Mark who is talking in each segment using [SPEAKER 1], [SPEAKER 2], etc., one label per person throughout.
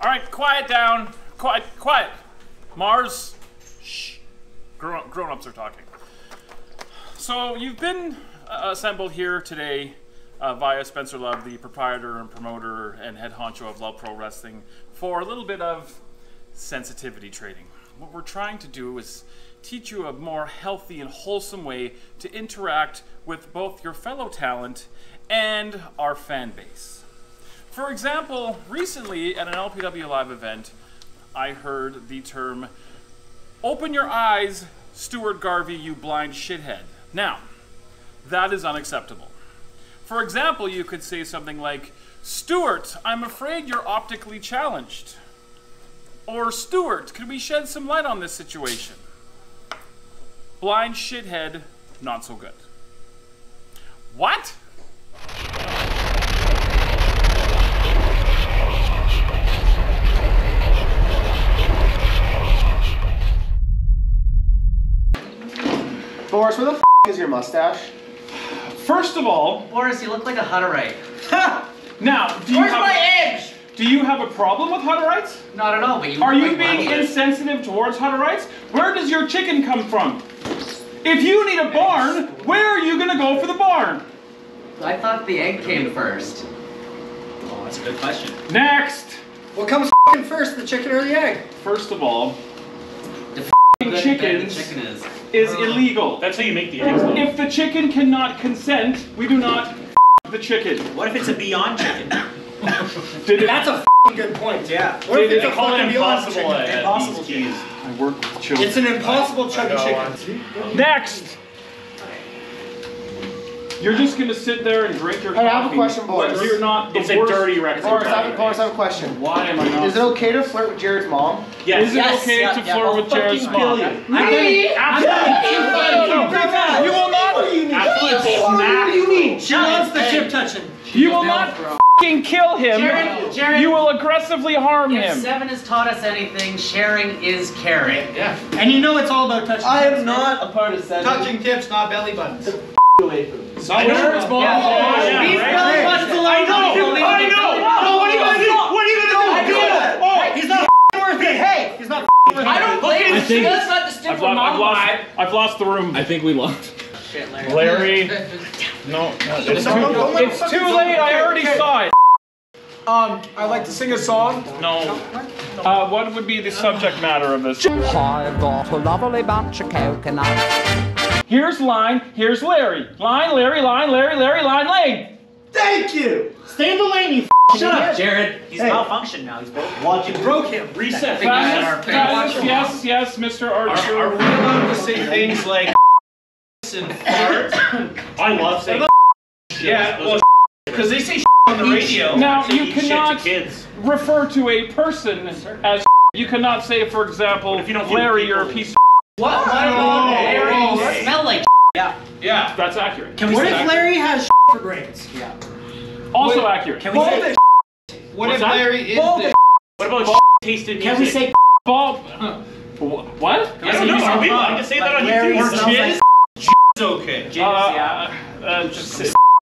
[SPEAKER 1] All right, quiet down. Quiet, quiet. Marz, shh. Grown, grown-ups are talking. So you've been uh, assembled here today uh, via Spencer Love, the proprietor and promoter and head honcho of Love Pro Wrestling, for a little bit of sensitivity training. What we're trying to do is teach you a more healthy and wholesome way to interact with both your fellow talent and our fan base. For example, recently at an LPW Live event, I heard the term, open your eyes, Stuart Garvey, you blind shithead. Now, that is unacceptable. For example, you could say something like, Stuart, I'm afraid you're optically challenged. Or, Stuart, could we shed some light on this situation? Blind shithead, not so good. What?
[SPEAKER 2] Boris, where the f is your mustache?
[SPEAKER 1] First of all,
[SPEAKER 3] Boris, you look like a Hutterite.
[SPEAKER 1] now, do you
[SPEAKER 3] Where's
[SPEAKER 1] have,
[SPEAKER 3] my edge?
[SPEAKER 1] do you have a problem with Hutterites?
[SPEAKER 3] Not at all, but you
[SPEAKER 1] Are you
[SPEAKER 3] like
[SPEAKER 1] being
[SPEAKER 3] one.
[SPEAKER 1] insensitive towards Hutterites? Where does your chicken come from? If you need a barn, where are you gonna go for the barn?
[SPEAKER 3] I thought the egg came first.
[SPEAKER 4] Oh, that's a good question.
[SPEAKER 1] Next!
[SPEAKER 2] What comes f***ing first, the chicken or the egg?
[SPEAKER 1] First of all,
[SPEAKER 3] The
[SPEAKER 1] f***ing chickens
[SPEAKER 3] the chicken is.
[SPEAKER 1] Is illegal.
[SPEAKER 4] That's how you make the eggs. though.
[SPEAKER 1] If the chicken cannot consent, we do not the chicken.
[SPEAKER 4] What if it's a beyond chicken?
[SPEAKER 1] Did it?
[SPEAKER 2] That's a good point.
[SPEAKER 4] Yeah.
[SPEAKER 2] What if
[SPEAKER 1] They
[SPEAKER 2] it's a
[SPEAKER 4] call it
[SPEAKER 2] beyond
[SPEAKER 4] impossible
[SPEAKER 2] chicken?
[SPEAKER 4] at
[SPEAKER 2] Impossible
[SPEAKER 4] these
[SPEAKER 2] chicken.
[SPEAKER 4] keys.
[SPEAKER 1] I work with children.
[SPEAKER 2] It's an impossible chunky chicken.
[SPEAKER 1] Next! You're just gonna sit there and drink your
[SPEAKER 2] Hey, I have a
[SPEAKER 1] coffee,
[SPEAKER 2] question, boys.
[SPEAKER 1] You're not the
[SPEAKER 4] It's a
[SPEAKER 1] worst-
[SPEAKER 4] dirty record.
[SPEAKER 2] Boris, I have, Boris, I have a question.
[SPEAKER 1] Why am I not?
[SPEAKER 2] Is it okay to flirt with Jared's mom?
[SPEAKER 4] Yes.
[SPEAKER 1] Is it
[SPEAKER 3] Yes,
[SPEAKER 1] okay
[SPEAKER 3] yeah,
[SPEAKER 1] to
[SPEAKER 3] yeah,
[SPEAKER 1] flirt
[SPEAKER 3] I'll
[SPEAKER 1] with Jared's
[SPEAKER 3] fucking
[SPEAKER 1] mom?
[SPEAKER 3] kill you.
[SPEAKER 1] Me? Absolutely. You will not.
[SPEAKER 4] Absolutely.
[SPEAKER 2] She wants the chip touching.
[SPEAKER 1] You will not fucking kill him.
[SPEAKER 3] Jared, Jared,
[SPEAKER 1] You will aggressively harm
[SPEAKER 3] if
[SPEAKER 1] him.
[SPEAKER 3] Seven has taught us anything, sharing is caring.
[SPEAKER 4] Yeah.
[SPEAKER 2] And you know it's all about touching.
[SPEAKER 5] I am not a part of seven.
[SPEAKER 2] touching tips, not belly buttons.
[SPEAKER 5] Away from me.
[SPEAKER 4] I know.
[SPEAKER 2] Jared's mom.
[SPEAKER 3] Yeah.
[SPEAKER 4] yeah,
[SPEAKER 3] These
[SPEAKER 4] right.
[SPEAKER 3] belly buttons alone.
[SPEAKER 4] I know. I know. What are you gonna do? What are you gonna do?
[SPEAKER 5] do.
[SPEAKER 4] Oh,
[SPEAKER 2] He's not worth it. Hey, he's not worth it.
[SPEAKER 3] I don't blame him. She does got the
[SPEAKER 1] I've,
[SPEAKER 3] stupid
[SPEAKER 1] lo- I've
[SPEAKER 3] mom
[SPEAKER 1] lost.
[SPEAKER 3] vibe.
[SPEAKER 1] I've lost the room.
[SPEAKER 6] I think we lost.
[SPEAKER 3] Shit, Larry.
[SPEAKER 1] Larry. No, it's too, it's too late. I already saw it.
[SPEAKER 7] Um, I'd like to sing a song.
[SPEAKER 1] No. Uh, what would be the subject matter of this?
[SPEAKER 8] I've got a lovely bunch of coconuts.
[SPEAKER 1] Here's line. Here's Larry. Line. Larry. Line. Larry. Larry. Line. Lane.
[SPEAKER 5] Thank you.
[SPEAKER 2] Stay in the lane, you
[SPEAKER 4] shut up, Jared. He's
[SPEAKER 5] Hey.
[SPEAKER 4] malfunctioned now. He's broken.
[SPEAKER 5] Watch it.
[SPEAKER 2] broke him.
[SPEAKER 4] Reset.
[SPEAKER 3] Big man in
[SPEAKER 1] Travis. Travis, yes, yes, Mr. Archer.
[SPEAKER 4] Are we allowed to say things like and fart? I love saying
[SPEAKER 7] Yeah, well, because they say on the radio.
[SPEAKER 1] Now, you
[SPEAKER 4] eat shit to
[SPEAKER 1] cannot
[SPEAKER 4] kids.
[SPEAKER 1] refer to a person as you cannot say, for example,
[SPEAKER 4] if you don't
[SPEAKER 1] Larry,
[SPEAKER 4] people-
[SPEAKER 1] you're a piece of
[SPEAKER 3] What? What about Larry? You smell like
[SPEAKER 7] Yeah.
[SPEAKER 1] That's accurate.
[SPEAKER 4] Can we
[SPEAKER 2] What
[SPEAKER 4] say
[SPEAKER 2] if Larry has for brains? Yeah.
[SPEAKER 1] Also accurate.
[SPEAKER 4] Can we say?
[SPEAKER 7] What
[SPEAKER 1] What's
[SPEAKER 7] if
[SPEAKER 1] that?
[SPEAKER 7] Larry is
[SPEAKER 2] Both
[SPEAKER 7] the
[SPEAKER 4] What about tasted music?
[SPEAKER 2] Can we say
[SPEAKER 1] Bob. Wh- What?
[SPEAKER 4] I don't know. Are we allowed to say that on
[SPEAKER 2] Larry
[SPEAKER 4] YouTube?
[SPEAKER 2] smells like
[SPEAKER 7] It's okay.
[SPEAKER 4] Jizz,
[SPEAKER 1] Uh,
[SPEAKER 4] yeah.
[SPEAKER 1] uh, just,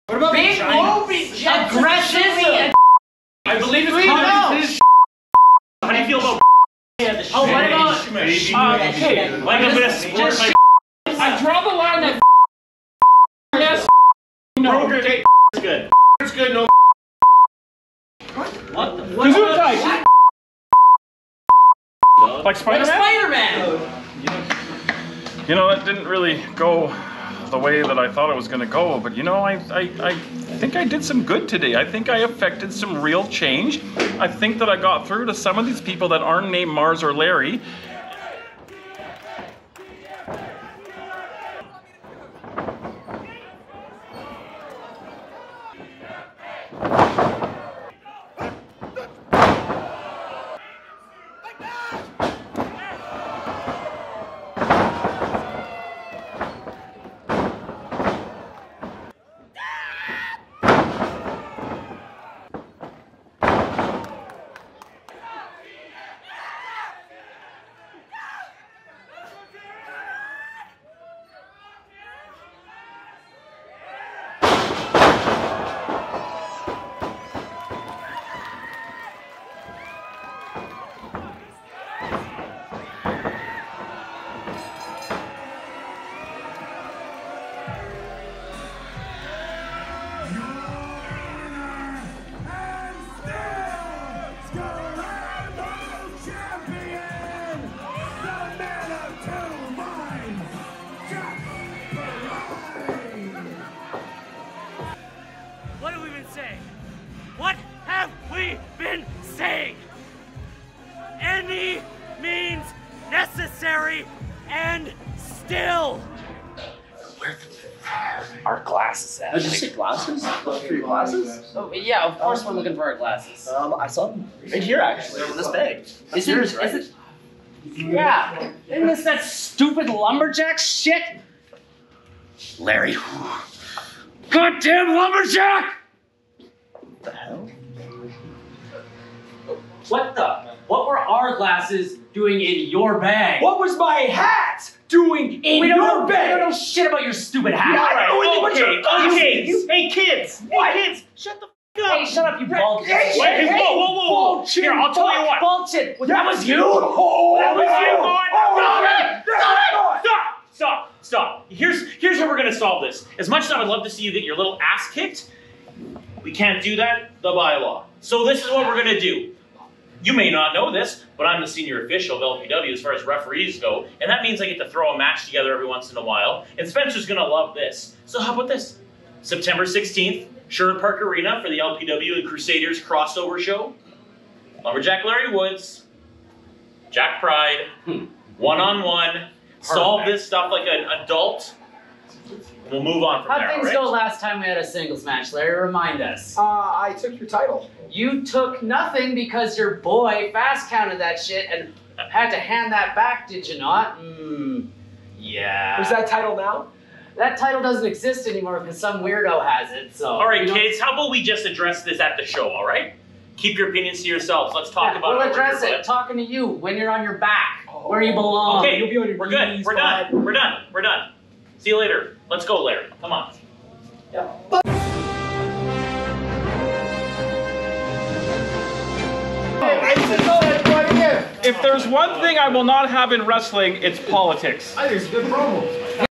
[SPEAKER 2] What about
[SPEAKER 3] big,
[SPEAKER 2] vagina?
[SPEAKER 3] aggressively.
[SPEAKER 7] I believe it's
[SPEAKER 2] Three
[SPEAKER 7] called
[SPEAKER 2] bells.
[SPEAKER 4] How do you feel about?
[SPEAKER 3] Oh, what about?
[SPEAKER 1] uh, okay.
[SPEAKER 4] Like a bit of sport,
[SPEAKER 3] Just
[SPEAKER 4] like
[SPEAKER 1] I draw the line at yes. No.
[SPEAKER 4] broker. It's good.
[SPEAKER 7] It's good. No.
[SPEAKER 4] What the?
[SPEAKER 1] Gesundheit. Like
[SPEAKER 3] Like
[SPEAKER 1] Spider-Man?
[SPEAKER 3] Spider-Man. Oh.
[SPEAKER 1] You know, that didn't really go the way that I thought it was going to go, but you know, I, I, I think I did some good today. I think I affected some real change. I think that I got through to some of these people that aren't named Marz or Larry.
[SPEAKER 6] Necessary and still.
[SPEAKER 3] Our glasses at?
[SPEAKER 5] Did you say glasses? Those for your glasses?
[SPEAKER 3] Oh, yeah, of course we're looking for our glasses.
[SPEAKER 5] Um, I saw them right here actually, in this bag.
[SPEAKER 3] Is it,
[SPEAKER 5] yours,
[SPEAKER 3] is
[SPEAKER 5] right?
[SPEAKER 3] it? Yeah. Isn't this that stupid lumberjack shit? Larry. Goddamn lumberjack!
[SPEAKER 5] What the hell?
[SPEAKER 3] What the? What were our glasses doing in your bag?
[SPEAKER 2] What was my hat doing in
[SPEAKER 3] we
[SPEAKER 2] your
[SPEAKER 3] know, We
[SPEAKER 2] bag?
[SPEAKER 3] don't know shit about your stupid hat.
[SPEAKER 2] I know anything about your.
[SPEAKER 7] Hey kids! Hey kids! Shut the f up!
[SPEAKER 3] Hey, shut up, you bald.
[SPEAKER 2] Hey,
[SPEAKER 7] Wait,
[SPEAKER 2] hey,
[SPEAKER 7] whoa, whoa, whoa, whoa!
[SPEAKER 2] bullshit,
[SPEAKER 7] Here, I'll tell you what.
[SPEAKER 3] Bald Bullshit. That was you.
[SPEAKER 2] Oh,
[SPEAKER 7] That was you,
[SPEAKER 2] oh,
[SPEAKER 7] boy.
[SPEAKER 2] oh,
[SPEAKER 7] Stop it! Oh, Stop! Stop! Stop! Stop! Here's here's how we're gonna solve this. As much as I would love to see you get your little ass kicked, we can't do that. The bylaw. So this is what we're gonna do. You may not know this, but I'm the senior official of LPW as far as referees go, and that means I get to throw a match together every once in a while. And Spencer's gonna love this. So how about this? September 16th, Sherwood Park Arena for the LPW and Crusaders crossover show. Lumberjack Larry Woods, Jack Pride, one on one, solve this stuff like an adult. And We'll move on from
[SPEAKER 3] How'd
[SPEAKER 7] there.
[SPEAKER 3] things
[SPEAKER 7] all
[SPEAKER 3] go last time we had a singles match, Larry? Remind us.
[SPEAKER 2] Uh, I took your title.
[SPEAKER 3] You took nothing because your boy fast counted that shit and had to hand that back, did you not? Hmm. Yeah.
[SPEAKER 2] Where's that title now?
[SPEAKER 3] That title doesn't exist anymore because some weirdo has it. So.
[SPEAKER 7] All right,
[SPEAKER 3] you know-
[SPEAKER 7] kids, how about we just address this at the show, all right? Keep your opinions to yourselves. Let's talk
[SPEAKER 3] Yeah,
[SPEAKER 7] about
[SPEAKER 3] we'll
[SPEAKER 7] it. over
[SPEAKER 3] address
[SPEAKER 7] here,
[SPEAKER 3] it. Talking to you when you're on your back, where you belong.
[SPEAKER 7] Okay,
[SPEAKER 2] You'll be on your
[SPEAKER 7] we're good.
[SPEAKER 2] knees,
[SPEAKER 7] We're
[SPEAKER 2] bud.
[SPEAKER 7] done. We're done. We're done. See you later. Let's go, Larry. Come on. Yeah.
[SPEAKER 1] If there's one thing I will not have in wrestling, it's politics.
[SPEAKER 2] I think it's a good promo.